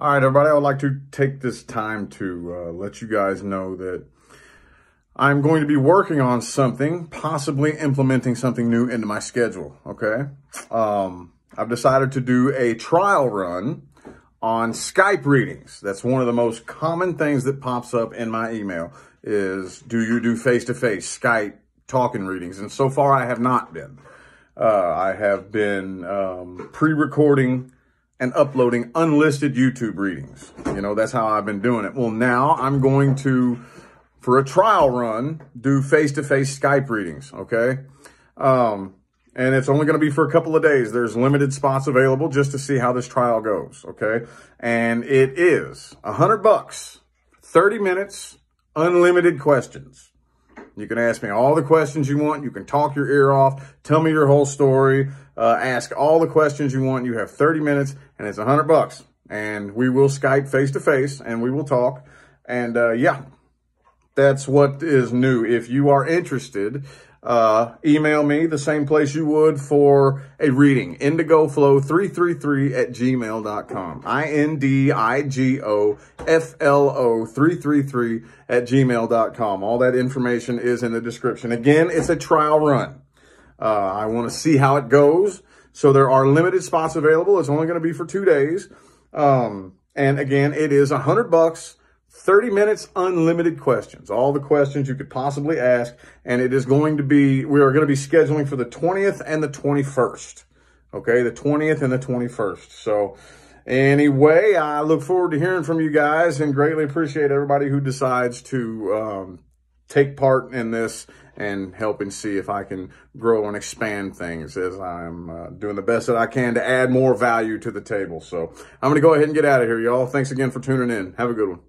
All right, everybody, I would like to take this time to uh, let you guys know that I'm going to be working on something, possibly implementing something new into my schedule, okay? Um, I've decided to do a trial run on Skype readings. That's one of the most common things that pops up in my email is, do you do face-to-face Skype talking readings? And so far, I have not been. Uh, I have been um, pre-recording and uploading unlisted YouTube readings. You know, that's how I've been doing it. Well, now I'm going to, for a trial run, do face-to-face Skype readings, okay? Um, and it's only going to be for a couple of days. There's limited spots available just to see how this trial goes, okay? And it is a hundred bucks, 30 minutes, unlimited questions. You can ask me all the questions you want. You can talk your ear off. Tell me your whole story. Uh, ask all the questions you want. You have 30 minutes and it's a hundred bucks and we will Skype face to face and we will talk. And, uh, yeah, that's what is new. If you are interested, uh, email me the same place you would for a reading, indigoflo333 at gmail.com. I-N-D-I-G-O-F-L-O 333 at gmail.com. All that information is in the description. Again, it's a trial run. Uh, I want to see how it goes. So there are limited spots available. It's only going to be for two days. Um, and again, it is a hundred bucks 30 minutes, unlimited questions, all the questions you could possibly ask. And it is going to be, we are going to be scheduling for the 20th and the 21st. Okay, the 20th and the 21st. So anyway, I look forward to hearing from you guys and greatly appreciate everybody who decides to um, take part in this and help and see if I can grow and expand things as I'm uh, doing the best that I can to add more value to the table. So I'm going to go ahead and get out of here, y'all. Thanks again for tuning in. Have a good one.